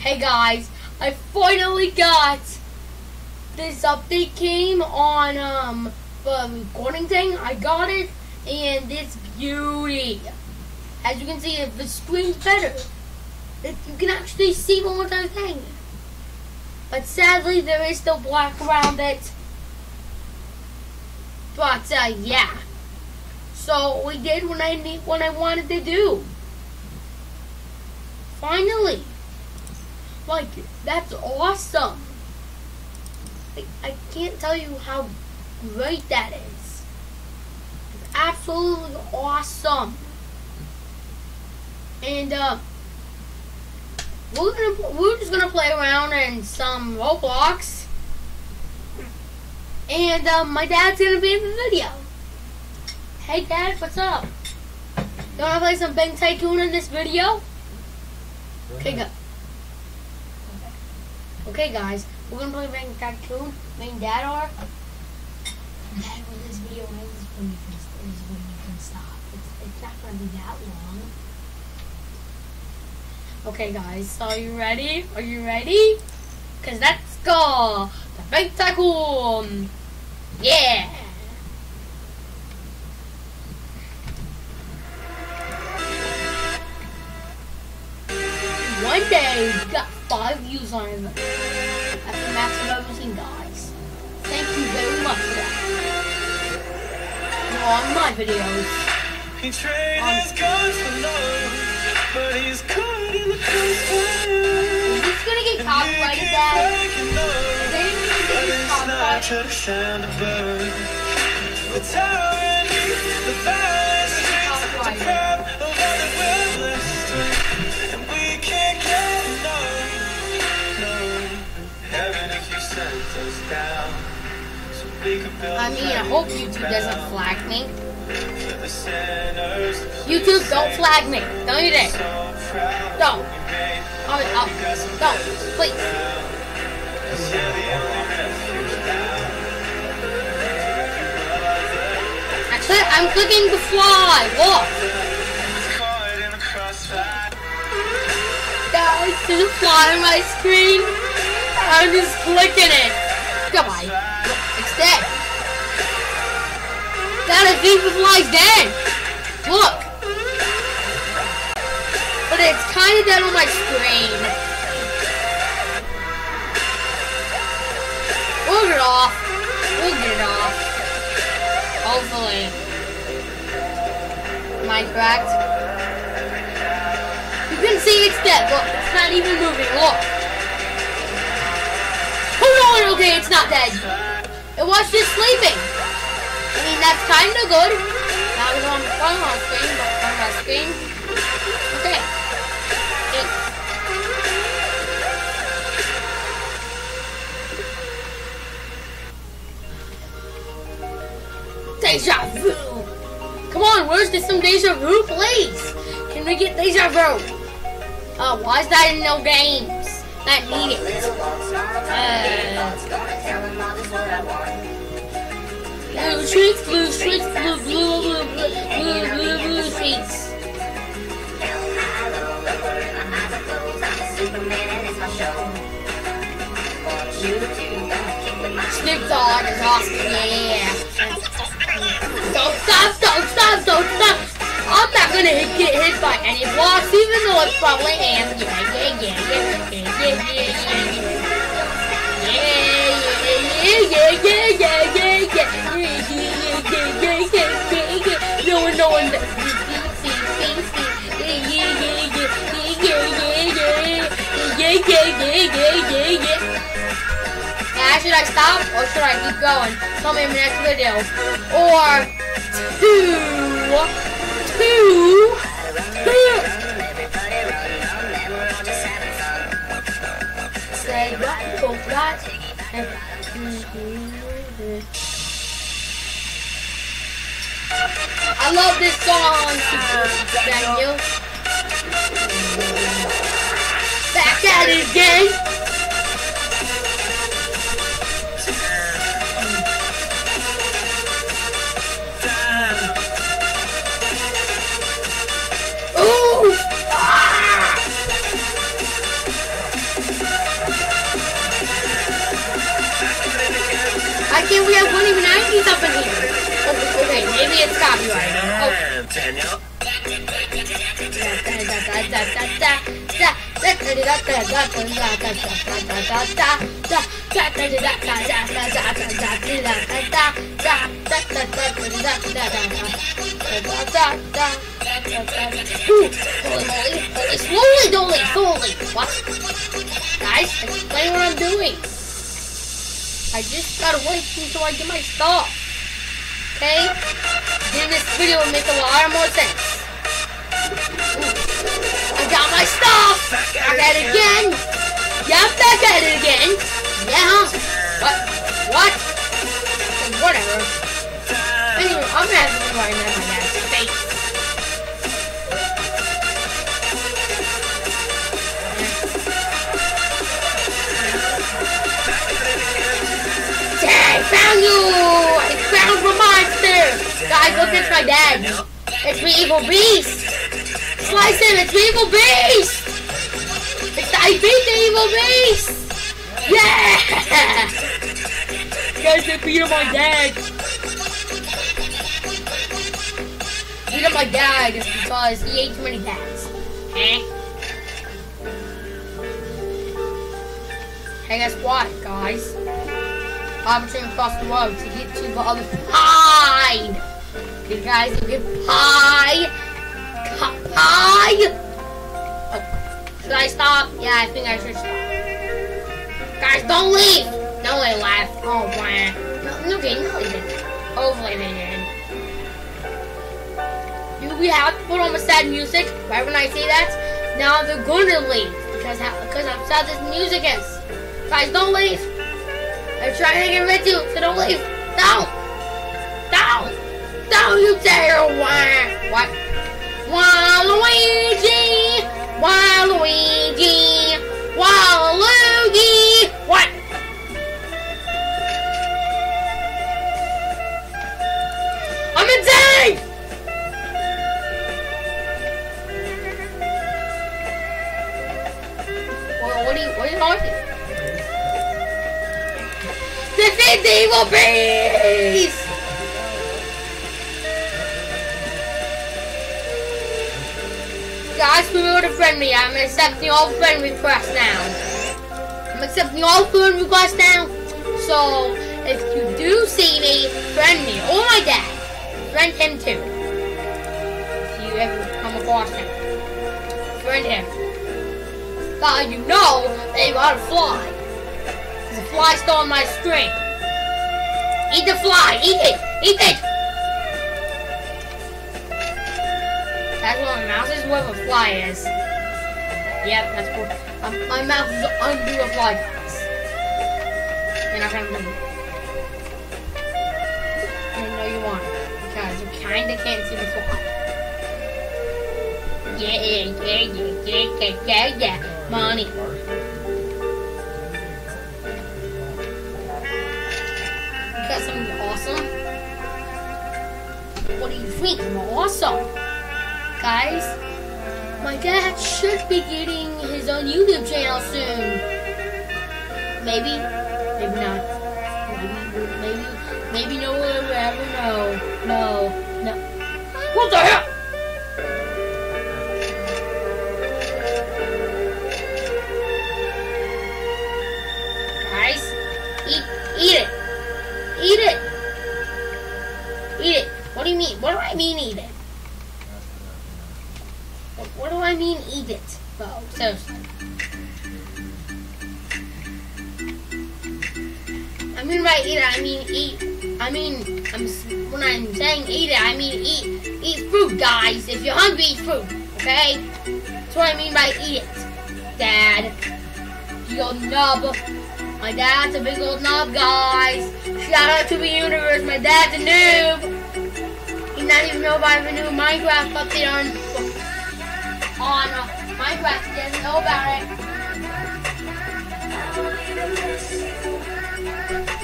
Hey guys, I finally got this update came on um the recording thing. I got it and it's beauty. As you can see, the screen's better. You can actually see the entire thing. But sadly, there is still black around it. But uh, yeah. So we did what I need, what I wanted to do. Finally. Like it. that's awesome. I, I can't tell you how great that is. It's absolutely awesome. And uh, we're gonna we're just gonna play around in some Roblox. And uh, my dad's gonna be in the video. Hey dad, what's up? You wanna play some Bank Tycoon in this video? Okay, go. Okay, guys, we're gonna play Bank Tycoon. Me and Dad are. Dad, this video is when you can, is when you can stop. It's, it's not gonna be that long. Okay, guys, so are you ready? Are you ready? Cause let's go. The Bank Tycoon. Yeah. One day, five views on it. That's the max I've guys. Thank you very much for that. You're on my videos. He traded his um, guns for love, but he's caught in the crossfire. Is this gonna get copyrighted, Dad? They didn't even get copyrighted? I mean, I hope YouTube doesn't flag me. YouTube, don't flag me. Don't you dare. Don't. Oh, oh, don't. Please. us you're the only refuge now. Actually, I'm clicking the fly. Look. Caught in the crossfire. Guys, there's a fly on my screen. I'm just clicking it. Goodbye. Dead. Dad, I think the fly's dead. Look. But it's kind of dead on my screen. We'll get off. We'll get it off. Hopefully. Minecraft. You can see it's dead. Look, it's not even moving. Look. Oh no, okay, it's not dead. It was just sleeping. I mean, that's kind of good. Not even on the front of my screen, but on my screen. Okay. It- Deja vu. Come on, where's this some deja vu, please? Can we get deja vu? Uh, why is that in no games? That need it. Uh, blue streets, blue streets, blue, blue, blue, blue, blue, blue, blue streets. Snoop Dogg is awesome, yeah. Gonna hit, get hit by any blocks, even though I probably am. Yeah, yeah, yeah, yeah, yeah, yeah, yeah, yeah. Yeah, yeah, yeah, yeah, yeah, yeah, yeah, yeah, yeah, yeah, yeah, yeah, yeah, yeah. Yeah, yeah, yeah, yeah, yeah, yeah. Now, should I stop or should I keep going? Tell me in the next video. Or two. Say what. I love this song, Daniel. Back at it again. Slowly, slowly, slowly. What? Guys, explain what I'm doing. I just gotta wait until I get my stuff. Okay? Then this video will make a lot more sense. I got my stuff! Back at it again! I'm back at it again! Yeah! What? What? Whatever. Anyway, I'm gonna have to right now my dad's face. Dad, found you! I found the monster! Guys, look, it's my dad. It's me, Evil Beast! Slice him, it's me, Evil Beast! It's, I beat the Beast! Yeah! Guys, they beat up my dad. Beat up my dad because he ate too many cats. Eh? Hey, guess what, guys? I'm trying to cross the road to get to the other side. Okay, guys, you get pie. Pie. Should I stop? Yeah, I think I should stop. Guys, don't leave. No, they left. Oh, wow. No, no, they didn't. Hopefully they did. You we have to put on the sad music right when I say that. Now they're gonna leave because how, because how sad this music is. Guys, don't leave. I'm trying to get rid of you, so don't leave. Don't! Don't! Don't you dare! Why? What? Waluigi! Waluigi! Guys, remember to friend me. I'm accepting all friend requests now. I'm accepting all friend requests now. So, if you do see me, friend me. Or my dad. Friend him too. If you ever come across him. Friend him. Now you know you got a fly. The fly stole my screen. Eat the fly! Eat it! Eat it! That's what mouth is where the fly is. Yep, that's cool. Um, my mouse is under a fly box. You're not gonna move. I know you want it. Because you kinda can't see the fly. Yeah, yeah, yeah, yeah, yeah, yeah, yeah. Money. You got something awesome? What do you think? Awesome. Guys, my dad should be getting his own YouTube channel soon. Maybe, maybe not. Maybe, maybe, maybe no one will ever know. No, no. What the hell? Guys, eat, eat it. Eat it. Eat it. What do you mean? What do I mean eat it? What, do I mean eat it? Oh, seriously. I mean by eat I mean eat. I mean, I'm, when I'm saying eat it, I mean eat eat food, guys. If you're hungry, eat food. Okay? That's what I mean by eat it. Dad, you old nub. My dad's a big old nub, guys. Shout out to the universe. My dad's a noob. He not even know if I have the new Minecraft update on on Minecraft. He doesn't know about it.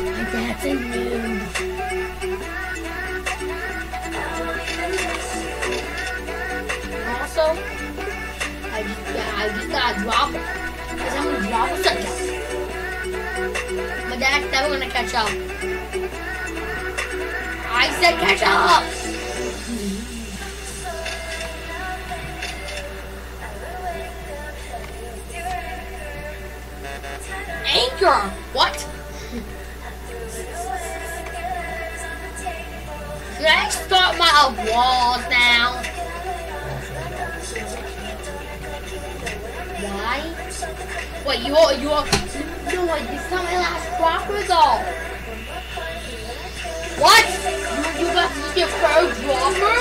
My dad's a noob. Also, I just, yeah, I just gotta drop it. Because I'm gonna drop a. My dad's never gonna catch up. I said catch up. Anchor. What? Should I start my walls now? Why? Wait, you are, you are, no, wait, this is not my last proper though. What? You, you got to get pro dropper?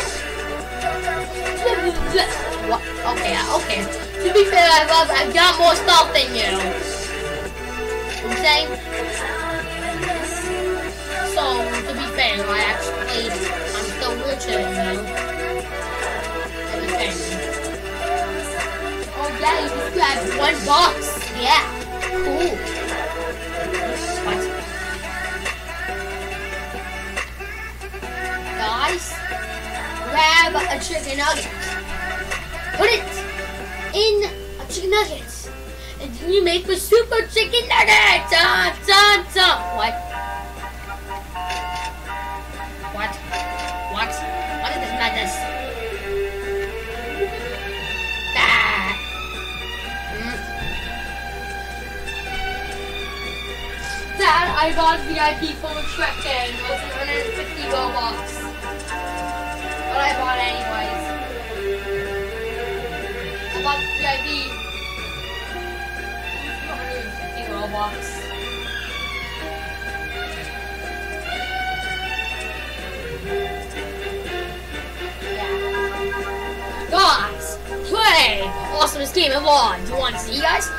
What? Okay, okay. To be fair, I've I've got more stuff than you. I'm? So, to be fair, I actually, I'm still than you. To be fair. Oh yeah, you just grabbed one box. Yeah, cool. Guys, grab a chicken nugget. Put it in a chicken nugget. Then you make the super chicken nugget. Dun, dun, dun. What? What? What? What is this madness? Ah. Mm. Dad, I got VIP full of Shrek Day. It was 150 Robux. But I bought anyways. I bought VIP. 150 Robux. Guys, play awesomest game of all. Do you want to see, guys?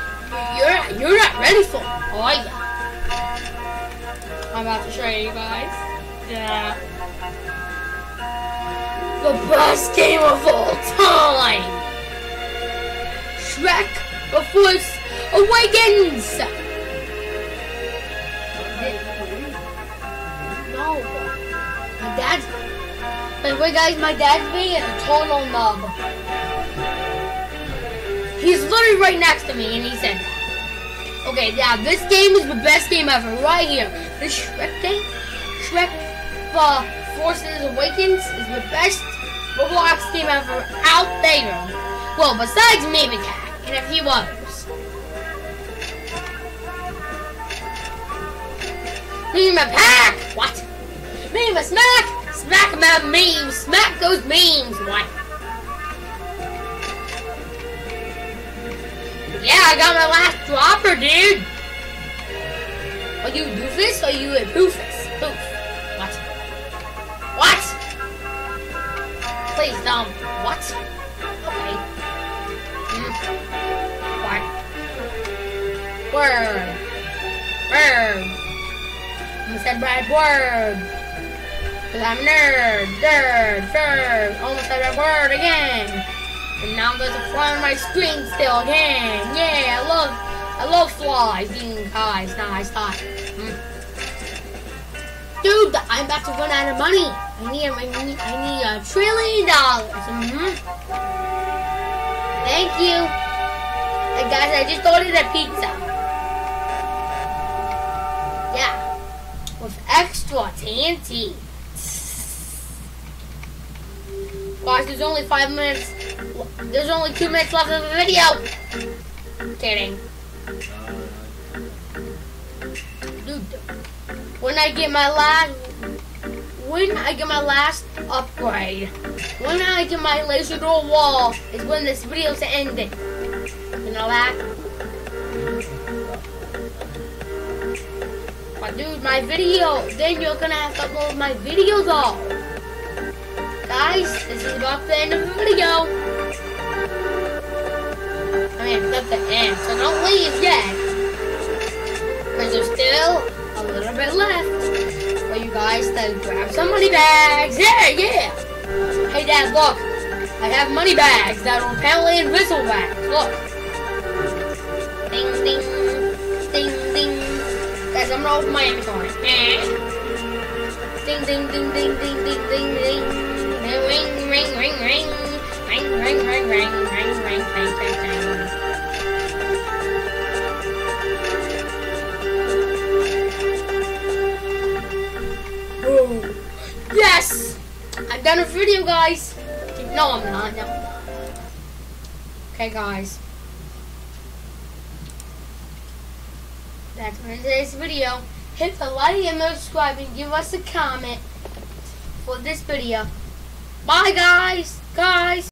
You're you're not ready for it. Oh yeah. I'm about to show you guys. Yeah. The best game of all time. Shrek The Force Awakens. Dad's. By the way, guys, my dad's being a total nub. He's literally right next to me, and he said. Okay, yeah, this game is the best game ever, right here. This Shrek thing, Shrek uh, Forces Awakens is the best Roblox game ever out there. Well, besides Maybe Cat and a few others. Meme pack! What? Meme smack! Smack my memes! Smack those memes! What? Yeah, I got my last dropper, dude! Are you doofus or you a poofus? Poof. What? What? Please don't. What? Okay. Mm. What? Word. Word. I said bad word. Cause I'm nerd. Nerd. Nerd. Almost said that word again. And now there's a fly on my screen still again. Yeah, I love I love flies being guys. Nice time. Mm. Dude, I'm about to run out of money. I need I need, I need a trillion dollars. Mm-hmm. Thank you. Hey guys, I just ordered a pizza. Yeah. With extra TNT. Guys, there's only five minutes. There's only two minutes left of the video. Kidding. Dude, when I get my last, when I get my last upgrade, when I get my laser door wall, is when this video's ending. You know that? But dude, my video, then you're gonna have to upload my videos all. Guys, this is about the end of the video. I mean, it's not the end, so don't leave yet. Because there's still a little bit left for you guys to grab some money bags. Yeah, yeah. Hey, Dad, look. I have money bags that are apparently invisible bags. Look. Ding, ding, ding, ding. Guys, I'm gonna open my Amazon. Eh. Ding, ding, ding, ding, ding, ding, ding, ding. Ring, ring, ring, ring. Ring, ring, ring, ring, ring, ring, ring, ring, ring. Yes! I've done a video, guys. No, I'm not. No. Okay, guys. That's for today's video. Hit the like and subscribe and give us a comment for this video. Bye, guys. Guys.